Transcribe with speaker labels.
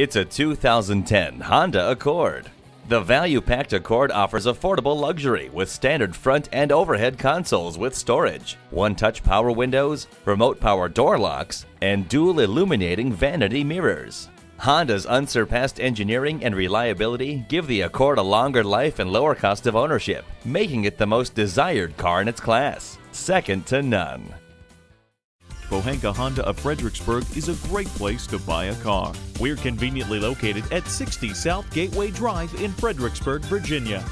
Speaker 1: It's a 2010 Honda Accord. The value packed Accord offers affordable luxury with standard front and overhead consoles with storage, one touch power windows, remote power door locks, and dual illuminating vanity mirrors. Honda's unsurpassed engineering and reliability give the Accord a longer life and lower cost of ownership, making it the most desired car in its class, second to none.
Speaker 2: Pohanka Honda of Fredericksburg is a great place to buy a car. We're conveniently located at 60 South Gateway Drive in Fredericksburg, Virginia.